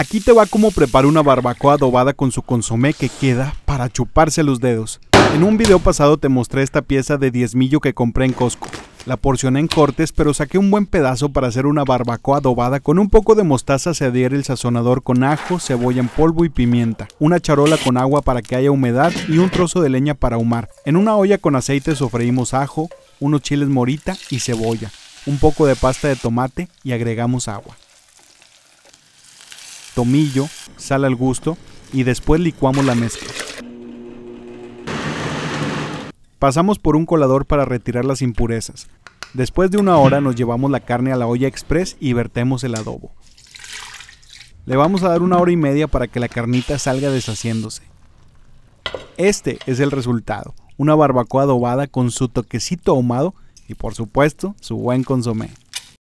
Aquí te va cómo preparo una barbacoa adobada con su consomé que queda para chuparse los dedos. En un video pasado te mostré esta pieza de diezmillo que compré en Costco. La porcioné en cortes, pero saqué un buen pedazo para hacer una barbacoa adobada. Con un poco de mostaza se adhiere el sazonador con ajo, cebolla en polvo y pimienta. Una charola con agua para que haya humedad y un trozo de leña para ahumar. En una olla con aceite sofreímos ajo, unos chiles morita y cebolla. Un poco de pasta de tomate y agregamos agua. Tomillo, sal al gusto y después licuamos la mezcla. Pasamos por un colador para retirar las impurezas. Después de una hora nos llevamos la carne a la olla express y vertemos el adobo. Le vamos a dar una hora y media para que la carnita salga deshaciéndose. Este es el resultado, una barbacoa adobada con su toquecito ahumado y por supuesto su buen consomé.